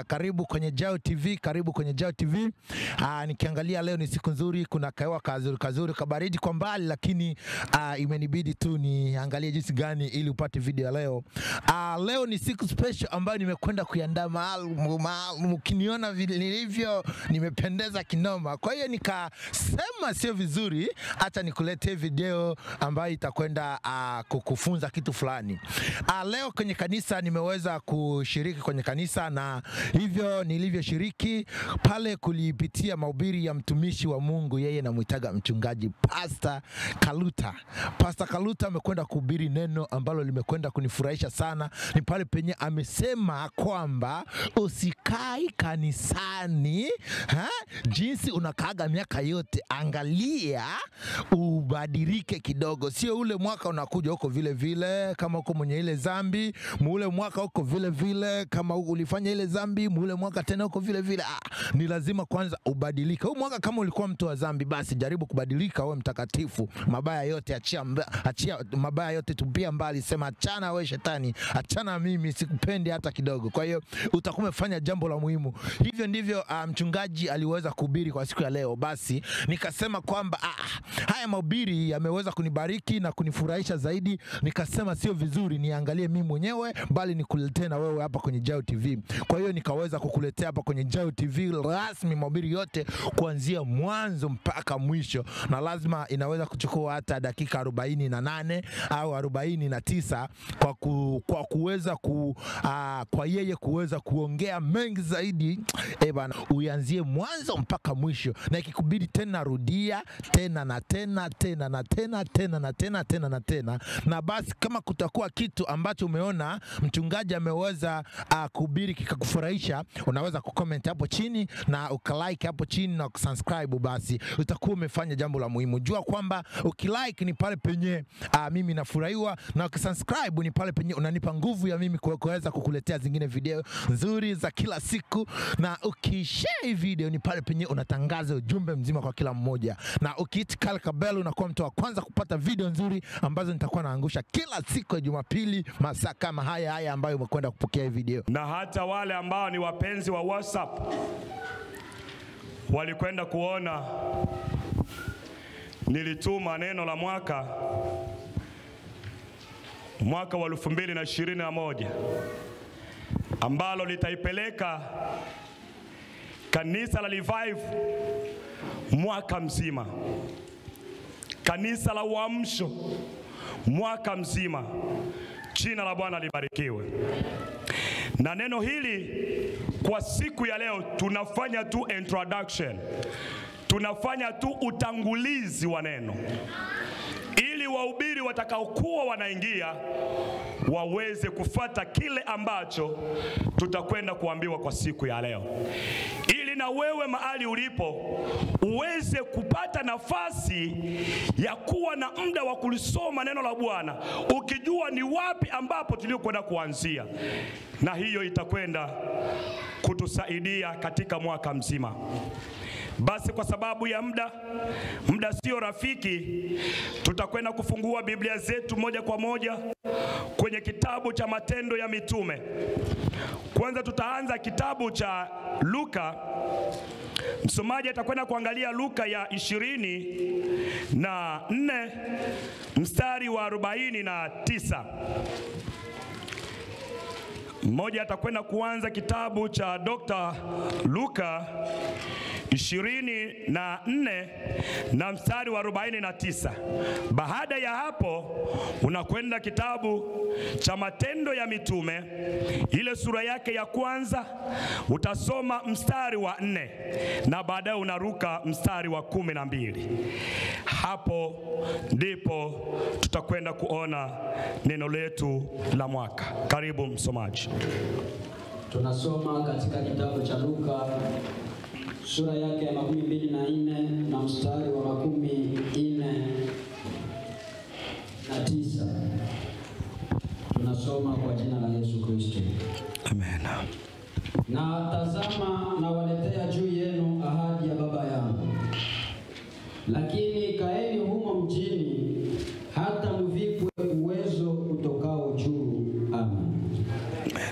Ah, karibu kwenye Jao TV, karibu kwenye Jao TV. Uh, nikiangalia leo ni siku nzuri, kuna kaewa kazuri kazuri kabaridi kwa mbali, lakini uh, imenibidi tu niangalie jinsi gani ili upate video ya leo. Uh, leo ni siku special ambayo nimekwenda kuiandaa maalum maalum. Ukiniona nilivyo nimependeza kinoma, kwa hiyo nikasema sio vizuri, acha nikuletee video ambayo itakwenda uh, kukufunza kitu fulani. Uh, leo kwenye kanisa nimeweza kushiriki kwenye kanisa na hivyo nilivyoshiriki pale kulipitia mahubiri ya mtumishi wa Mungu, yeye namwitaga mchungaji Pastor Kaluta. Pastor Kaluta amekwenda kuhubiri neno ambalo limekwenda kunifurahisha sana. Ni pale penye amesema kwamba usikai kanisani ha? jinsi unakaaga miaka yote, angalia ubadilike kidogo, sio ule mwaka unakuja huko vile vile kama uko mwenye ile zambi ule mwaka huko vile vile kama ulifanya ile zambi muule mwaka tena huko vile vile. Ah, ni lazima kwanza ubadilike. Huu mwaka kama ulikuwa mtu wa zambi, basi jaribu kubadilika, uwe mtakatifu. Mabaya yote achia, mba- achia mabaya yote tupia mbali, sema achana we shetani, achana mimi, sikupendi hata kidogo. Kwa hiyo utakuwa umefanya jambo la muhimu. Hivyo ndivyo ah, mchungaji aliweza kuhubiri kwa siku ya leo. Basi nikasema kwamba ah, haya mahubiri yameweza kunibariki na kunifurahisha zaidi. Nikasema sio vizuri niangalie mimi mwenyewe, bali nikuletee na wewe hapa kwenye Jao TV. Kwa hiyo nikaweza kukuletea hapa kwenye Jao TV rasmi mahubiri yote kuanzia mwanzo mpaka mwisho, na lazima inaweza kuchukua hata dakika arobaini na nane au arobaini na tisa kwa, ku, kwa kuweza ku, aa, kwa yeye kuweza kuongea mengi zaidi. Eh bana, uanzie mwanzo mpaka mwisho, na ikikubidi tena rudia tena na tena tena na tena tena na tena tena na tena, na basi kama kutakuwa kitu ambacho umeona mchungaji ameweza uh, kuhubiri kikakufurahisha, unaweza kucomment hapo chini na ukalike hapo chini na kusubscribe, basi utakuwa umefanya jambo la muhimu. Jua kwamba ukilike ni pale penye uh, mimi nafurahiwa, na ukisubscribe ni pale penye unanipa nguvu ya mimi kuweza kukuletea zingine video nzuri za kila siku, na ukishare hii video ni pale penye unatangaza ujumbe mzima kwa kila mmoja, na ukihit kalkabel unakuwa mtu wa kwanza kupata video nzuri ambazo nitakuwa naangusha kila siku ya Jumapili masaa kama haya haya ambayo umekwenda kupokea video. na hata wale ambao ni wapenzi wa WhatsApp walikwenda kuona nilituma neno la mwaka mwaka wa elfu mbili na ishirini na moja ambalo litaipeleka kanisa la Revive mwaka mzima, kanisa la Uamsho mwaka mzima. Jina la Bwana libarikiwe. Na neno hili kwa siku ya leo tunafanya tu introduction, tunafanya tu utangulizi wa neno. Ili wahubiri watakaokuwa wanaingia waweze kufata kile ambacho tutakwenda kuambiwa kwa siku ya leo, ili na wewe mahali ulipo uweze kupata nafasi ya kuwa na muda wa kulisoma neno la Bwana, ukijua ni wapi ambapo tuliokwenda kuanzia, na hiyo itakwenda kutusaidia katika mwaka mzima. Basi kwa sababu ya muda, muda sio rafiki, tutakwenda kufungua Biblia zetu moja kwa moja kwenye kitabu cha Matendo ya Mitume. Kwanza tutaanza kitabu cha Luka. Msomaji atakwenda kuangalia Luka ya ishirini na nne mstari wa arobaini na tisa. Mmoja atakwenda kuanza kitabu cha Dr. Luka ishirini na nne na mstari wa arobaini na tisa. Baada ya hapo unakwenda kitabu cha Matendo ya Mitume ile sura yake ya kwanza utasoma mstari wa nne na baadaye unaruka mstari wa kumi na mbili. Hapo ndipo tutakwenda kuona neno letu la mwaka. Karibu msomaji. Tunasoma katika kitabu cha Luka sura yake ya makumi mbili na nne na mstari wa makumi nne na tisa. Tunasoma kwa jina la Yesu Kristo. Amen. Na tazama, nawaletea juu yenu ahadi ya Baba yangu, lakini kaeni humo mjini hata mvikwe uwezo utokao juu. Amen. Amen.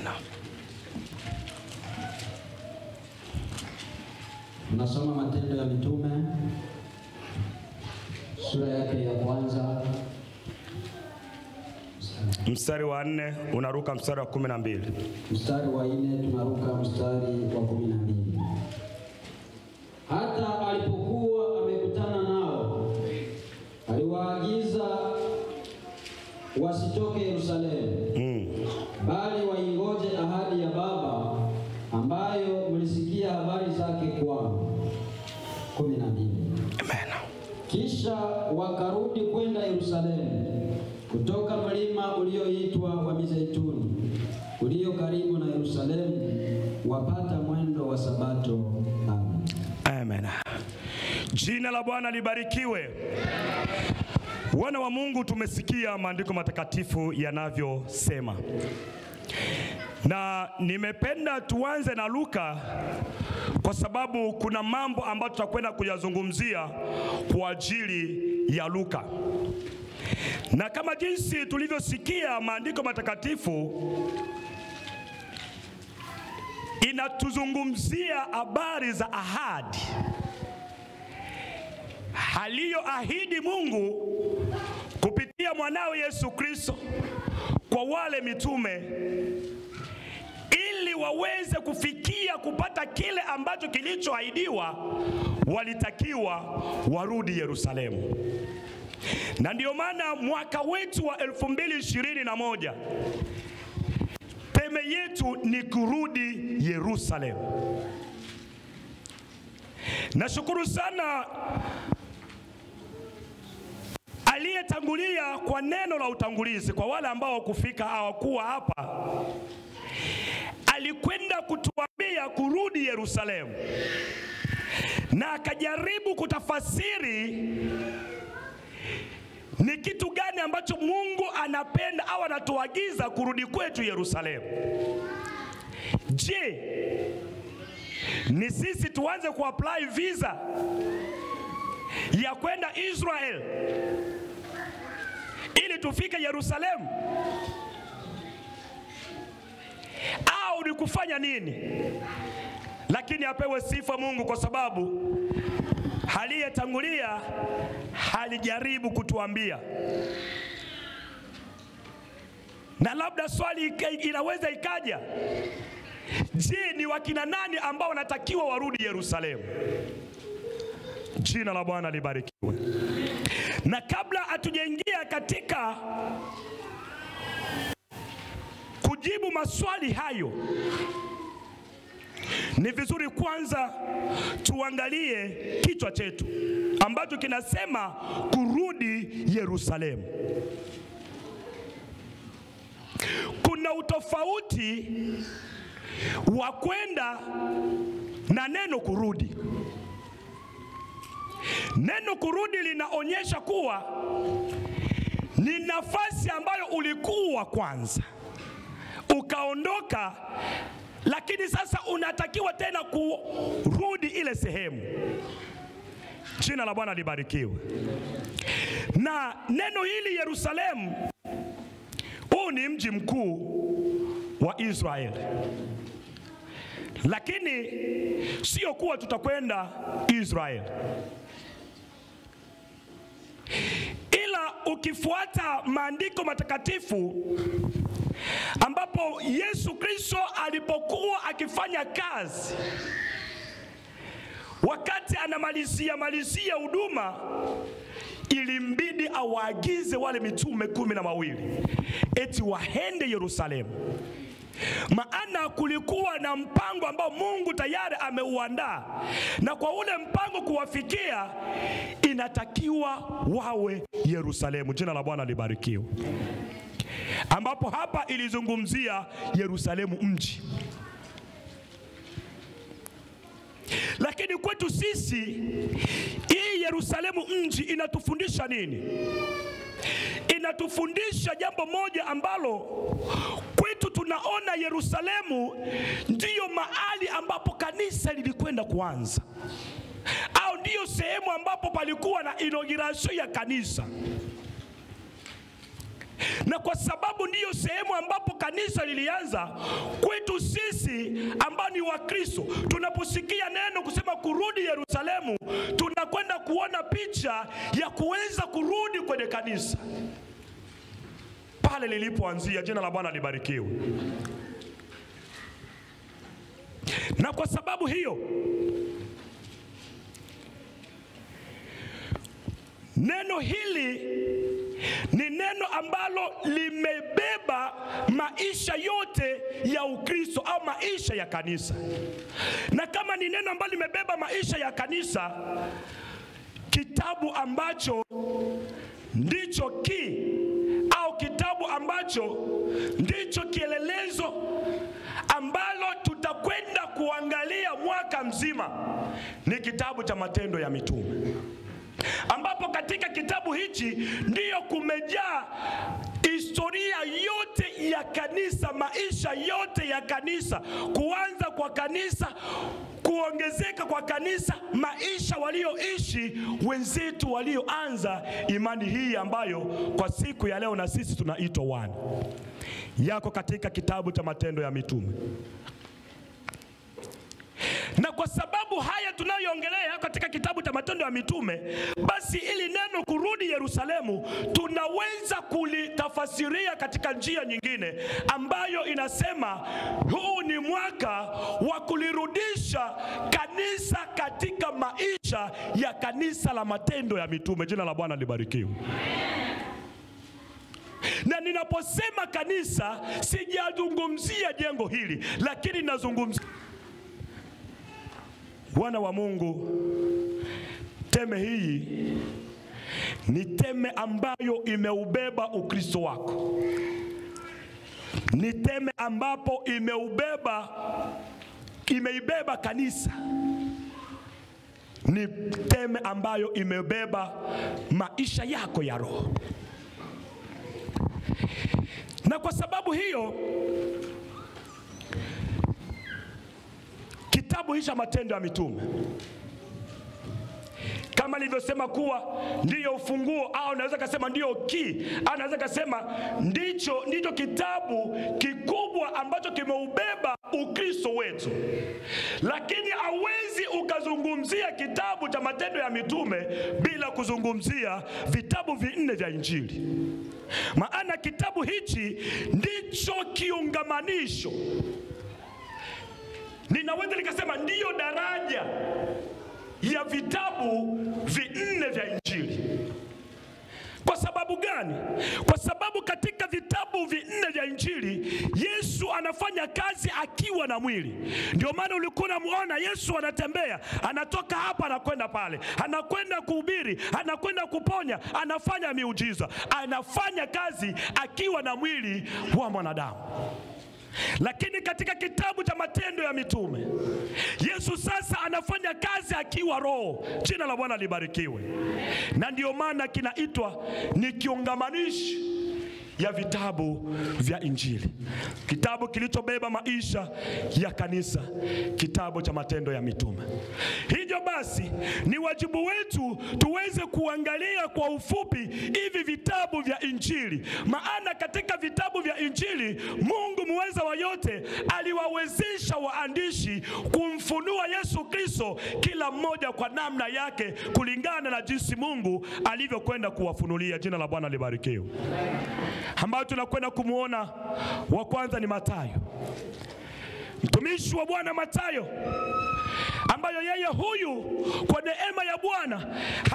sura yake ya kwanza mstari wa nne unaruka mstari wa kumi na mbili. mstari wa nne tunaruka mstari wa kumi na mbili. Hata alipokuwa amekutana nao, aliwaagiza wasitoke Yerusalemu, mm. bali waingoje ahadi ya Baba ambayo mlisikia habari zake kwangu. kumi na mbili. Kisha wakarudi kwenda Yerusalemu kutoka mlima ulioitwa wa Mizeituni ulio karibu na Yerusalemu, wapata mwendo wa Sabato. Amen. Amen. Jina la Bwana libarikiwe. Wana wa Mungu, tumesikia maandiko matakatifu yanavyosema, na nimependa tuanze na Luka kwa sababu kuna mambo ambayo tutakwenda kuyazungumzia kwa ajili ya Luka, na kama jinsi tulivyosikia maandiko matakatifu inatuzungumzia habari za ahadi aliyoahidi Mungu kupitia mwanawe Yesu Kristo kwa wale mitume ili waweze kufikia kupata kile ambacho kilichoahidiwa, walitakiwa warudi Yerusalemu. Na ndio maana mwaka wetu wa 2021 teme yetu ni kurudi Yerusalemu. Nashukuru sana aliyetangulia kwa neno la utangulizi. Kwa wale ambao kufika hawakuwa hapa, alikwenda kutuambia kurudi Yerusalemu, na akajaribu kutafasiri ni kitu gani ambacho Mungu anapenda au anatuagiza kurudi kwetu Yerusalemu. Je, ni sisi tuanze kuapply visa ya kwenda Israel ili tufike Yerusalemu, au ni kufanya nini? Lakini apewe sifa Mungu kwa sababu aliyetangulia halijaribu kutuambia, na labda swali inaweza ikaja, je, ni wakina nani ambao wanatakiwa warudi Yerusalemu? Jina la Bwana libarikiwe. Na kabla hatujaingia katika kujibu maswali hayo, ni vizuri kwanza tuangalie kichwa chetu ambacho kinasema kurudi Yerusalemu. Kuna utofauti wa kwenda na neno kurudi. Neno kurudi linaonyesha kuwa ni nafasi ambayo ulikuwa kwanza ukaondoka, lakini sasa unatakiwa tena kurudi ile sehemu. Jina la Bwana libarikiwe. Na neno hili Yerusalemu, huu ni mji mkuu wa Israeli, lakini sio kuwa tutakwenda Israeli ila ukifuata maandiko matakatifu ambapo Yesu Kristo alipokuwa akifanya kazi, wakati anamalizia malizia huduma, ilimbidi awaagize wale mitume kumi na mawili eti waende Yerusalemu, maana kulikuwa na mpango ambao Mungu tayari ameuandaa, na kwa ule mpango kuwafikia, inatakiwa wawe Yerusalemu. Jina la Bwana libarikiwe. Ambapo hapa ilizungumzia Yerusalemu mji, lakini kwetu sisi hii Yerusalemu mji inatufundisha nini? Inatufundisha jambo moja ambalo kwetu tunaona Yerusalemu ndiyo mahali ambapo kanisa lilikwenda kuanza, au ndiyo sehemu ambapo palikuwa na inauguration ya kanisa. Na kwa sababu ndiyo sehemu ambapo kanisa lilianza kwetu sisi ambao ni Wakristo, tunaposikia neno kusema kurudi Yerusalemu, tunakwenda kuona picha ya kuweza kurudi kwenye kanisa pale lilipoanzia. Jina la Bwana libarikiwe. Na kwa sababu hiyo neno hili ni neno ambalo limebeba maisha yote ya Ukristo au maisha ya kanisa, na kama ni neno ambalo limebeba maisha ya kanisa, kitabu ambacho ndicho ki au kitabu ambacho ndicho kielelezo ambalo tutakwenda kuangalia mwaka mzima ni kitabu cha Matendo ya Mitume ambapo katika kitabu hichi ndiyo kumejaa historia yote ya kanisa, maisha yote ya kanisa, kuanza kwa kanisa, kuongezeka kwa kanisa, maisha walioishi wenzetu walioanza imani hii ambayo kwa siku ya leo na sisi tunaitwa wana, yako katika kitabu cha Matendo ya Mitume na kwa sababu haya tunayoongelea katika kitabu cha Matendo ya Mitume, basi ili neno kurudi Yerusalemu tunaweza kulitafasiria katika njia nyingine ambayo inasema huu ni mwaka wa kulirudisha kanisa katika maisha ya kanisa la Matendo ya Mitume. Jina la Bwana libarikiwe. Na ninaposema kanisa, sijazungumzia jengo hili, lakini nazungumzia Wana wa Mungu, teme hii ni teme ambayo imeubeba Ukristo wako, ni teme ambapo imeubeba imeibeba kanisa, ni teme ambayo imebeba maisha yako ya roho, na kwa sababu hiyo kitabu hicho Matendo ya Mitume kama nilivyosema kuwa ndiyo ufunguo au naweza kasema ndiyo kii au naweza kasema ndicho, ndicho kitabu kikubwa ambacho kimeubeba Ukristo wetu, lakini hawezi ukazungumzia kitabu cha Matendo ya Mitume bila kuzungumzia vitabu vinne vya Injili, maana kitabu hichi ndicho kiungamanisho ninaweza nikasema ndiyo daraja ya vitabu vinne vya Injili. Kwa sababu gani? Kwa sababu katika vitabu vinne vya Injili Yesu anafanya kazi akiwa na mwili. Ndio maana ulikuwa unamuona Yesu anatembea, anatoka hapa anakwenda pale, anakwenda kuhubiri, anakwenda kuponya, anafanya miujiza, anafanya kazi akiwa na mwili wa mwanadamu. Lakini katika kitabu cha Matendo ya Mitume Yesu sasa anafanya kazi akiwa Roho. Jina la Bwana libarikiwe. Na ndio maana kinaitwa ni kiungamanishi ya vitabu vya Injili, kitabu kilichobeba maisha ya kanisa, kitabu cha Matendo ya Mitume. Hivyo basi, ni wajibu wetu tuweze kuangalia kwa ufupi hivi vitabu vya Injili, maana katika vitabu vya Injili Mungu muweza wa yote aliwawezesha waandishi kumfunua Yesu Kristo, kila mmoja kwa namna yake, kulingana na jinsi Mungu alivyokwenda kuwafunulia. Jina la Bwana libarikiwe. Ambayo tunakwenda kumwona wa kwanza ni Mathayo, mtumishi wa Bwana Mathayo, ambayo yeye huyu kwa neema ya Bwana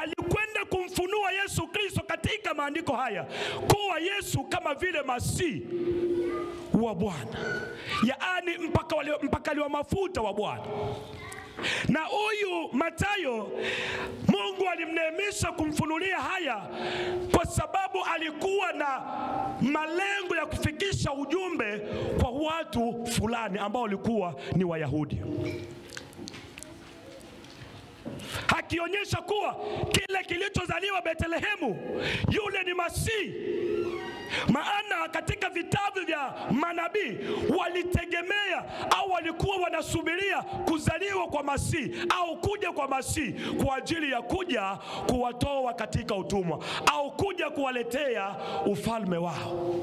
alikwenda kumfunua Yesu Kristo katika maandiko haya kuwa Yesu kama vile masihi wa Bwana, yaani mpaka wa mafuta wa Bwana. Na huyu Matayo Mungu alimneemisha kumfunulia haya kwa sababu alikuwa na malengo ya kufikisha ujumbe kwa watu fulani ambao walikuwa ni Wayahudi, akionyesha kuwa kile kilichozaliwa Betlehemu, yule ni Masihi. Maana katika vitabu vya manabii walitegemea au walikuwa wanasubiria kuzaliwa kwa Masihi au kuja kwa Masihi kwa ajili ya kuja kuwatoa katika utumwa au kuja kuwaletea ufalme wao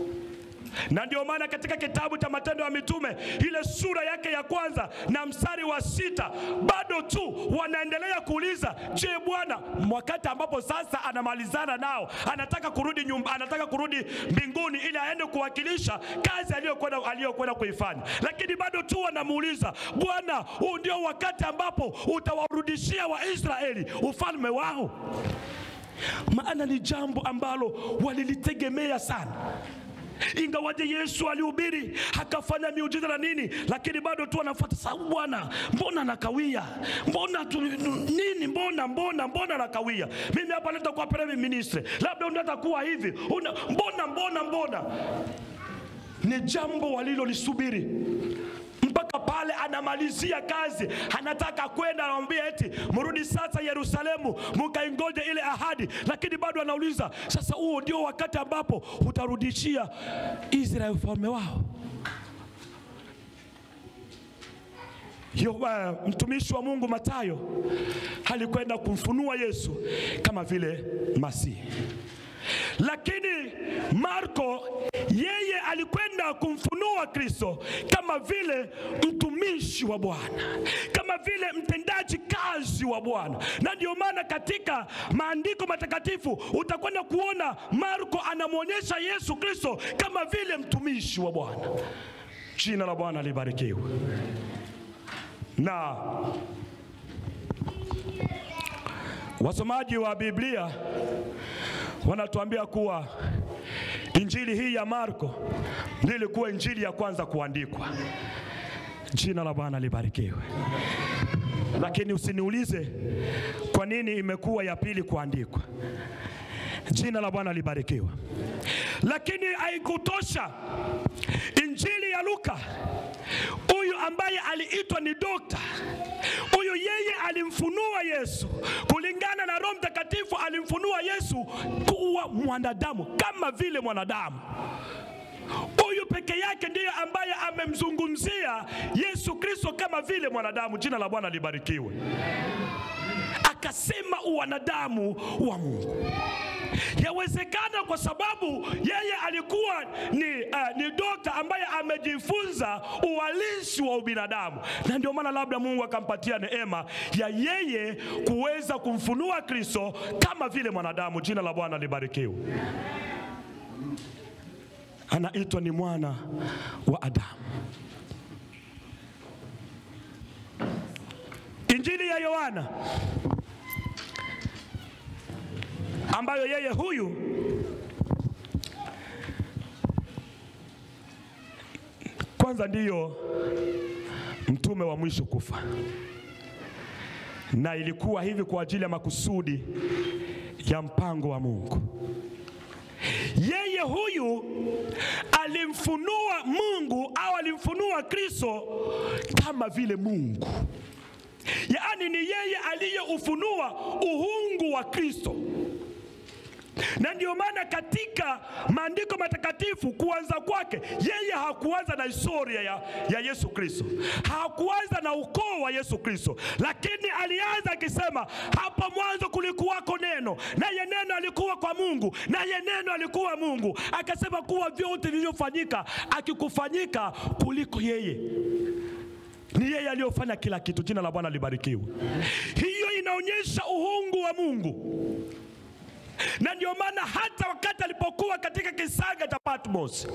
na ndio maana katika kitabu cha Matendo ya Mitume ile sura yake ya kwanza na mstari wa sita bado tu wanaendelea kuuliza, je, Bwana, wakati ambapo sasa anamalizana nao, anataka kurudi nyumba, anataka kurudi mbinguni ili aende kuwakilisha kazi aliyokwenda aliyokwenda kuifanya, lakini bado tu wanamuuliza Bwana, huu ndio wakati ambapo utawarudishia Waisraeli ufalme wao? Maana ni jambo ambalo walilitegemea sana ingawaje Yesu alihubiri akafanya miujiza na nini, lakini bado tu anafuata sababu. Bwana, mbona nakawia? Mbona tu, nini? Mbona mbona mbona nakawia? Mimi hapa nenda kuwa prime minister, labda unataka kuwa hivi una, mbona mbona mbona. Ni jambo walilolisubiri mpaka pale anamalizia kazi, anataka kwenda, anamwambia eti mrudi sasa Yerusalemu mkaingoje ile ahadi, lakini bado anauliza sasa, huo ndio wakati ambapo utarudishia Israeli ufalme wao. Yo, uh, mtumishi wa Mungu Matayo alikwenda kumfunua Yesu kama vile Masihi lakini Marko yeye alikwenda kumfunua Kristo kama vile mtumishi wa Bwana, kama vile mtendaji kazi wa Bwana. Na ndio maana katika maandiko matakatifu utakwenda kuona Marko anamwonyesha Yesu Kristo kama vile mtumishi wa Bwana. Jina la Bwana libarikiwe. Na wasomaji wa Biblia wanatuambia kuwa injili hii ya Marko ndiyo ilikuwa injili ya kwanza kuandikwa. Jina la Bwana libarikiwe. Lakini usiniulize kwa nini imekuwa ya pili kuandikwa. Jina la Bwana libarikiwe. Lakini haikutosha, injili ya Luka, huyu ambaye aliitwa ni dokta, huyu yeye alimfunua Yesu kulingana na Roho Mtakatifu, alimfunua Yesu kuwa mwanadamu kama vile mwanadamu. Huyu peke yake ndiyo ambaye amemzungumzia Yesu Kristo kama vile mwanadamu. Jina la Bwana libarikiwe. Akasema uwanadamu wa Mungu. Yawezekana kwa sababu yeye alikuwa ni, uh, ni dokta ambaye amejifunza uhalisi wa ubinadamu, na ndio maana labda Mungu akampatia neema ya yeye kuweza kumfunua Kristo kama vile mwanadamu. Jina la Bwana libarikiwe. Anaitwa ni mwana wa Adamu. Injili ya Yohana ambayo yeye huyu kwanza ndiyo mtume wa mwisho kufa, na ilikuwa hivi kwa ajili ya makusudi ya mpango wa Mungu. Yeye huyu alimfunua Mungu au alimfunua Kristo kama vile Mungu, yaani ni yeye aliyeufunua uhungu wa Kristo na ndio maana katika maandiko matakatifu kuanza kwake yeye hakuanza na historia ya, ya Yesu Kristo, hakuanza na ukoo wa Yesu Kristo, lakini alianza akisema, hapo mwanzo kulikuwako neno, naye neno alikuwa kwa Mungu, naye neno alikuwa Mungu. Akasema kuwa vyote vilivyofanyika akikufanyika kuliko yeye ni yeye aliyofanya kila kitu. Jina la Bwana libarikiwe. Hiyo inaonyesha uhungu wa Mungu na ndio maana hata wakati alipokuwa katika kisanga cha Patmos,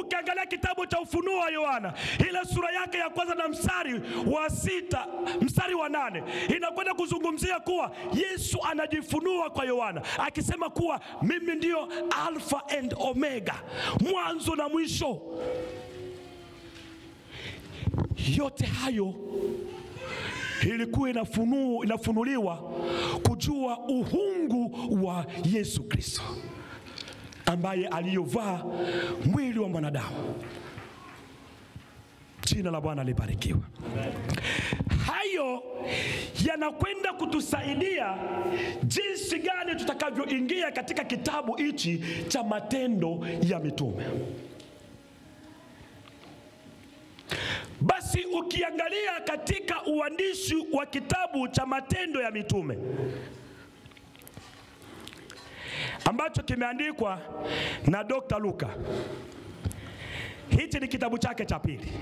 ukiangalia kitabu cha Ufunuo wa Yohana ile sura yake ya kwanza na mstari wa sita mstari wa nane inakwenda kuzungumzia kuwa Yesu anajifunua kwa Yohana akisema kuwa mimi ndio Alfa and Omega, mwanzo na mwisho. Yote hayo ilikuwa inafunu, inafunuliwa kujua uhungu wa Yesu Kristo ambaye aliyovaa mwili wa mwanadamu. Jina la Bwana libarikiwe. Hayo yanakwenda kutusaidia jinsi gani tutakavyoingia katika kitabu hichi cha Matendo ya Mitume. Basi ukiangalia katika uandishi wa kitabu cha Matendo ya Mitume ambacho kimeandikwa na Dr. Luka, hichi ni kitabu chake cha pili.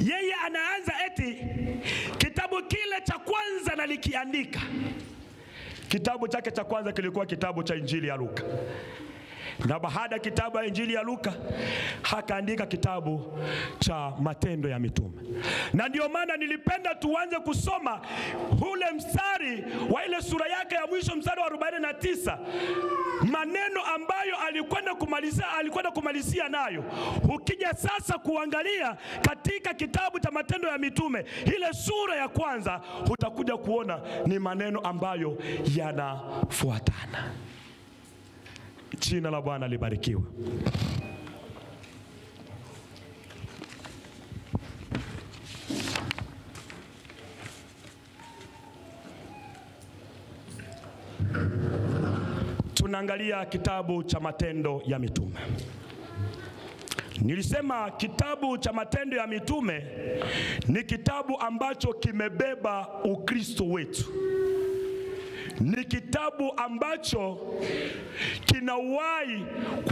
Yeye anaanza eti kitabu kile cha kwanza nalikiandika. Kitabu chake cha kwanza kilikuwa kitabu cha Injili ya Luka na baada ya kitabu ya Injili ya Luka hakaandika kitabu cha Matendo ya Mitume, na ndio maana nilipenda tuanze kusoma ule mstari wa ile sura yake ya mwisho, mstari wa 49, maneno ambayo alikwenda kumalizia, alikwenda kumalizia nayo. Ukija sasa kuangalia katika kitabu cha Matendo ya Mitume ile sura ya kwanza, utakuja kuona ni maneno ambayo yanafuatana. Jina la Bwana libarikiwe. Tunaangalia kitabu cha Matendo ya Mitume. Nilisema kitabu cha Matendo ya Mitume ni kitabu ambacho kimebeba Ukristo wetu ni kitabu ambacho kina uhai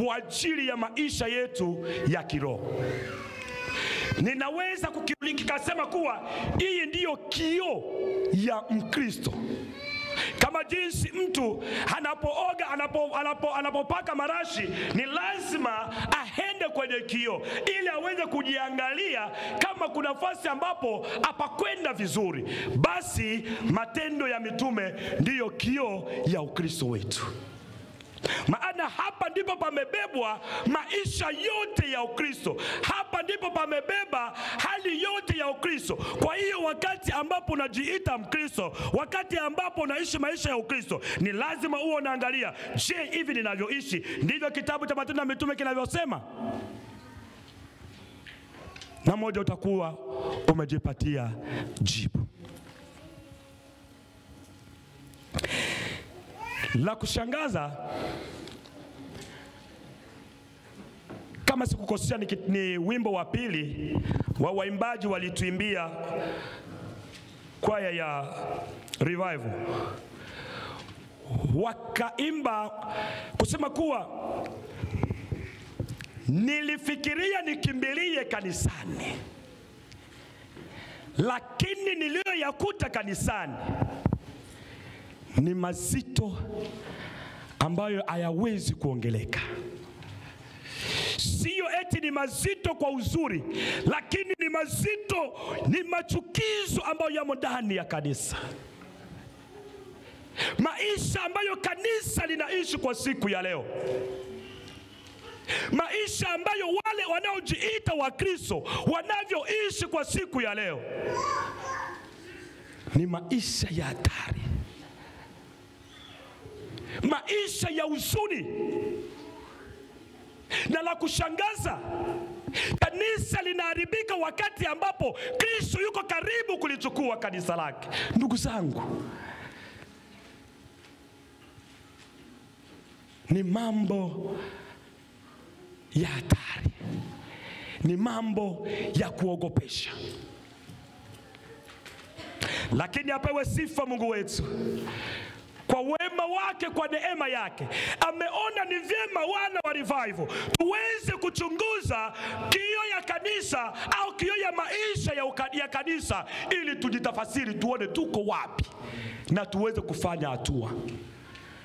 kwa ajili ya maisha yetu ya kiroho. Ninaweza kukasema kuwa hii ndiyo kioo ya Mkristo kama jinsi mtu anapooga anapo, anapo, anapopaka marashi ni lazima aende kwenye kioo ili aweze kujiangalia kama kuna nafasi ambapo apakwenda vizuri. Basi matendo ya mitume ndiyo kioo ya Ukristo wetu maana hapa ndipo pamebebwa maisha yote ya Ukristo. Hapa ndipo pamebeba hali yote ya Ukristo. Kwa hiyo wakati ambapo unajiita Mkristo, wakati ambapo unaishi maisha ya Ukristo, ni lazima uwe unaangalia, je, hivi ninavyoishi ndivyo kitabu cha Matendo ya Mitume kinavyosema? Na moja utakuwa umejipatia jibu. La kushangaza kama sikukosea, ni, ni wimbo wa pili wa waimbaji walituimbia kwaya ya revival, wakaimba kusema kuwa nilifikiria nikimbilie kanisani, lakini niliyoyakuta kanisani ni mazito ambayo hayawezi kuongeleka. Siyo eti ni mazito kwa uzuri, lakini ni mazito, ni machukizo ambayo yamo ndani ya kanisa, maisha ambayo kanisa linaishi kwa siku ya leo, maisha ambayo wale wanaojiita Wakristo wanavyoishi kwa siku ya leo. Ni maisha ya hatari maisha ya huzuni. Na la kushangaza, kanisa linaharibika wakati ambapo Kristo yuko karibu kulichukua kanisa lake. Ndugu zangu, ni mambo ya hatari, ni mambo ya kuogopesha, lakini apewe sifa Mungu wetu kwa wema wake, kwa neema yake, ameona ni vyema wana wa revival tuweze kuchunguza kioo ya kanisa au kioo ya maisha ya, uka, ya kanisa ili tujitafasiri, tuone tuko wapi na tuweze kufanya hatua,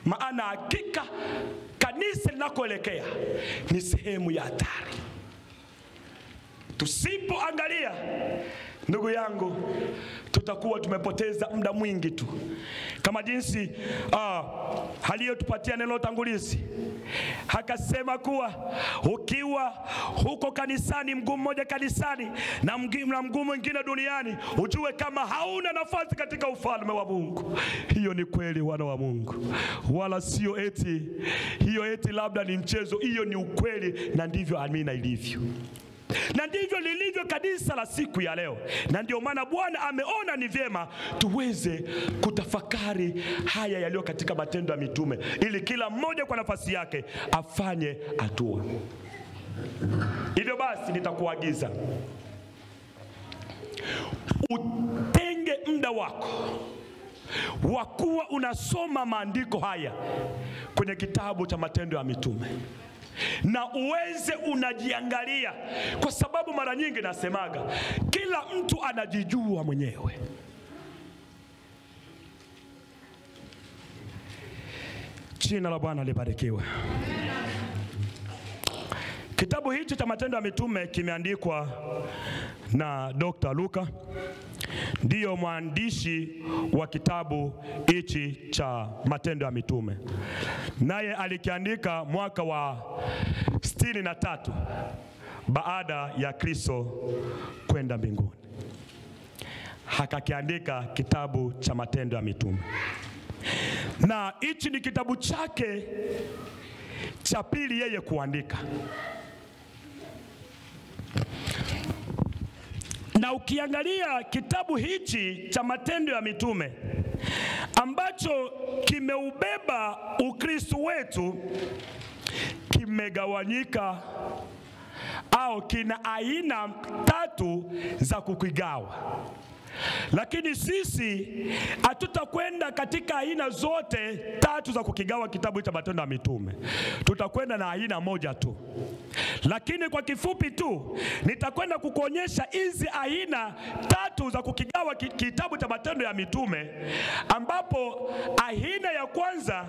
maana hakika kanisa linakoelekea ni sehemu ya hatari. Tusipoangalia ndugu yangu, tutakuwa tumepoteza muda mwingi tu, kama jinsi uh, aliyotupatia neno tangulizi akasema kuwa ukiwa huko kanisani, mguu mmoja kanisani na mguu mwingine duniani, ujue kama hauna nafasi katika ufalme wa Mungu. Hiyo ni kweli, wana wa Mungu, wala sio eti hiyo eti labda ni mchezo. Hiyo ni ukweli, na ndivyo amina ilivyo. Na ndivyo lilivyo kanisa la siku ya leo, na ndio maana Bwana ameona ni vyema tuweze kutafakari haya yaliyo katika Matendo ya Mitume, ili kila mmoja kwa nafasi yake afanye hatua. Hivyo basi, nitakuagiza. Utenge muda wako wa kuwa unasoma maandiko haya kwenye kitabu cha Matendo ya Mitume na uweze unajiangalia, kwa sababu mara nyingi nasemaga kila mtu anajijua mwenyewe. Jina la Bwana libarikiwe. Kitabu hichi cha Matendo ya Mitume kimeandikwa na Dr. Luka, ndiyo mwandishi wa kitabu hichi cha Matendo ya Mitume, naye alikiandika mwaka wa sitini na tatu baada ya Kristo kwenda mbinguni, akakiandika kitabu cha Matendo ya Mitume, na hichi ni kitabu chake cha pili yeye kuandika na ukiangalia kitabu hichi cha Matendo ya Mitume ambacho kimeubeba Ukristo wetu kimegawanyika au kina aina tatu za kukigawa, lakini sisi hatutakwenda katika aina zote tatu za kukigawa kitabu cha Matendo ya Mitume, tutakwenda na aina moja tu. Lakini kwa kifupi tu nitakwenda kukuonyesha hizi aina tatu za kukigawa kitabu cha Matendo ya Mitume, ambapo aina ya kwanza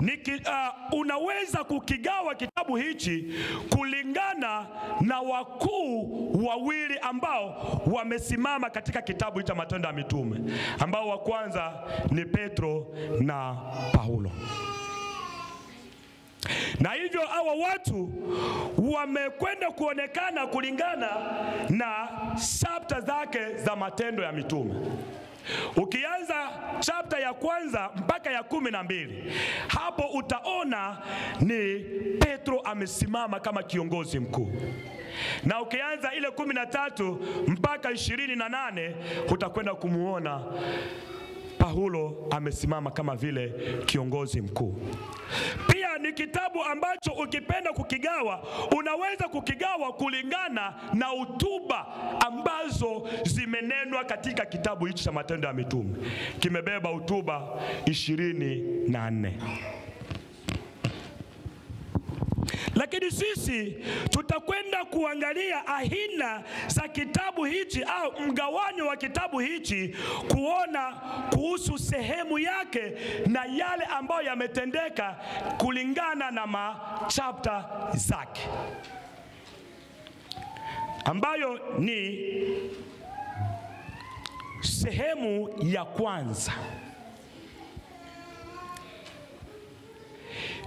ni ki, uh, unaweza kukigawa kitabu hichi kulingana na wakuu wawili ambao wamesimama katika kitabu cha Matendo ya Mitume, ambao wa kwanza ni Petro na Paulo na hivyo hawa watu wamekwenda kuonekana kulingana na chapta zake za Matendo ya Mitume. Ukianza chapta ya kwanza mpaka ya kumi na mbili hapo utaona ni Petro amesimama kama kiongozi mkuu, na ukianza ile kumi na tatu mpaka ishirini na nane utakwenda kumuona Paulo amesimama kama vile kiongozi mkuu. Pia ni kitabu ambacho ukipenda kukigawa unaweza kukigawa kulingana na hotuba ambazo zimenenwa katika kitabu hichi cha Matendo ya Mitume. Kimebeba hotuba ishirini na nne. Lakini sisi tutakwenda kuangalia aina za kitabu hichi au mgawanyo wa kitabu hichi, kuona kuhusu sehemu yake na yale ambayo yametendeka kulingana na machapta zake, ambayo ni sehemu ya kwanza.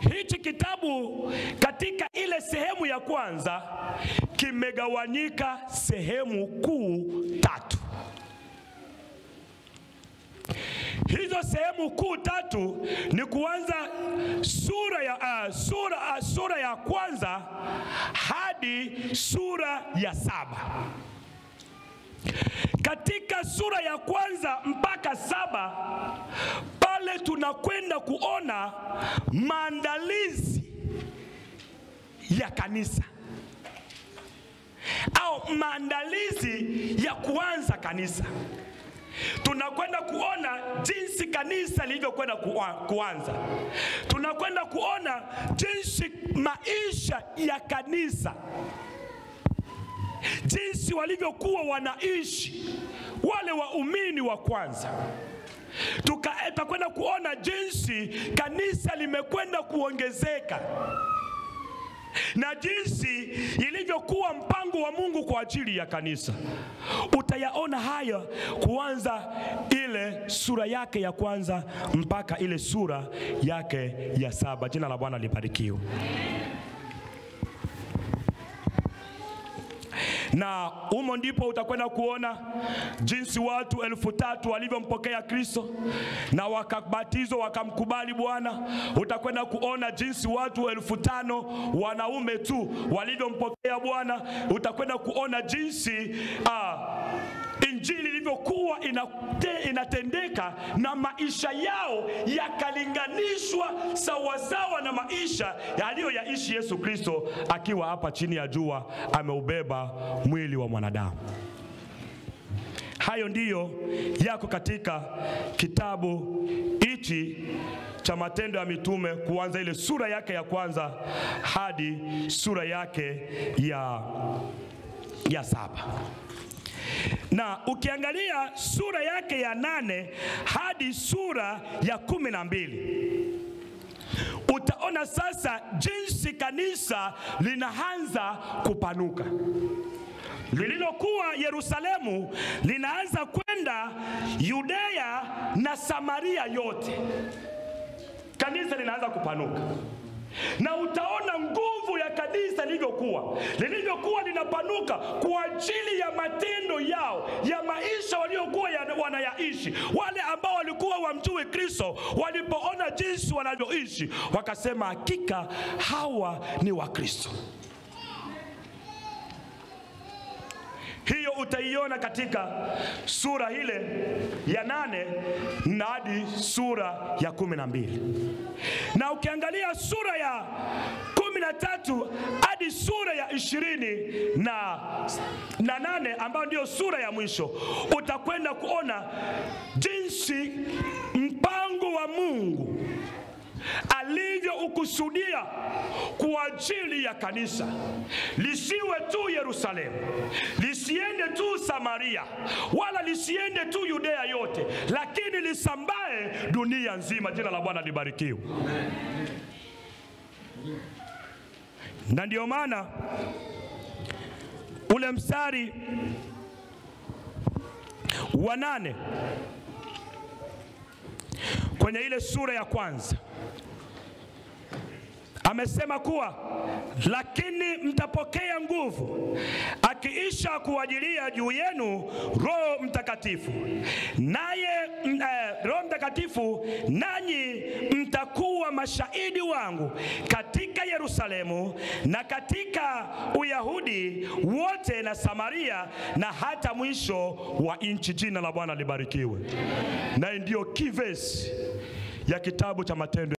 Hichi kitabu katika ile sehemu ya kwanza kimegawanyika sehemu kuu tatu. Hizo sehemu kuu tatu ni kuanza sura ya, uh, sura, uh, sura ya kwanza hadi sura ya saba. Katika sura ya kwanza mpaka saba pale tunakwenda kuona maandalizi ya kanisa au maandalizi ya kuanza kanisa. Tunakwenda kuona jinsi kanisa lilivyokwenda kuanza. Tunakwenda kuona jinsi maisha ya kanisa jinsi walivyokuwa wanaishi wale waumini wa kwanza. Tutakwenda kuona jinsi kanisa limekwenda kuongezeka na jinsi ilivyokuwa mpango wa Mungu kwa ajili ya kanisa. Utayaona haya kuanza ile sura yake ya kwanza mpaka ile sura yake ya saba. Jina la Bwana libarikiwe. Na humo ndipo utakwenda kuona jinsi watu elfu tatu walivyompokea Kristo na wakabatizwa wakamkubali Bwana. Utakwenda kuona jinsi watu elfu tano wanaume tu walivyompokea Bwana. Utakwenda kuona jinsi ah, injili ilivyokuwa inate, inatendeka na maisha yao yakalinganishwa sawasawa na maisha yaliyoyaishi Yesu Kristo akiwa hapa chini ya jua ameubeba mwili wa mwanadamu. Hayo ndiyo yako katika kitabu hichi cha Matendo ya Mitume, kuanza ile sura yake ya kwanza hadi sura yake ya, ya saba na ukiangalia sura yake ya nane hadi sura ya kumi na mbili utaona sasa jinsi kanisa linaanza kupanuka. Lililokuwa Yerusalemu linaanza kwenda Yudea na Samaria yote, kanisa linaanza kupanuka na utaona nguvu ya kanisa lilivyokuwa lilivyokuwa linapanuka kwa ajili ya matendo yao ya maisha waliokuwa ya, wanayaishi. Wale ambao walikuwa wamjui Kristo walipoona jinsi wanavyoishi, wakasema hakika hawa ni Wakristo. Hiyo utaiona katika sura ile ya nane na hadi sura ya kumi na mbili. Na ukiangalia sura ya kumi na tatu hadi sura ya ishirini na, na nane ambayo ndiyo sura ya mwisho utakwenda kuona jinsi mpango wa Mungu alivyoukusudia kwa ajili ya kanisa lisiwe tu Yerusalemu, lisiende tu Samaria, wala lisiende tu Yudea yote, lakini lisambae dunia nzima. Jina la Bwana libarikiwe. Na ndio maana ule mstari wa nane kwenye ile sura ya kwanza amesema kuwa lakini mtapokea nguvu akiisha kuajilia juu yenu Roho Mtakatifu, naye eh, Roho Mtakatifu, nanyi mtakuwa mashahidi wangu katika Yerusalemu na katika Uyahudi wote na Samaria na hata mwisho wa nchi. Jina la Bwana libarikiwe. Na ndiyo kivesi ya kitabu cha Matendo